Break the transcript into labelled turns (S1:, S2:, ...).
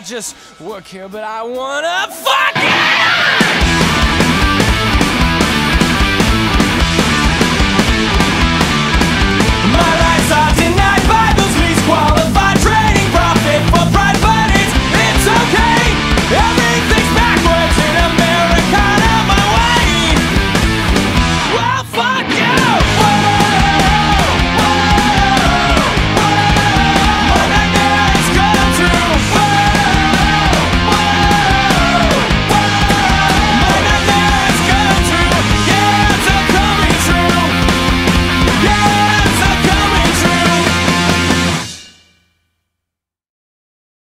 S1: I just work here, but I wanna fuck it.